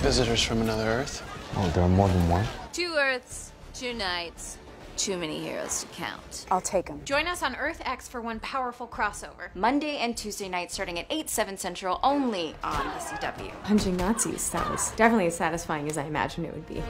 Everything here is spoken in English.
Visitors from another Earth. Oh, there are more than one? Two Earths, two nights, too many heroes to count. I'll take them. Join us on Earth X for one powerful crossover. Monday and Tuesday nights starting at 8, 7 central only on the CW. Punching Nazis, that was definitely as satisfying as I imagined it would be.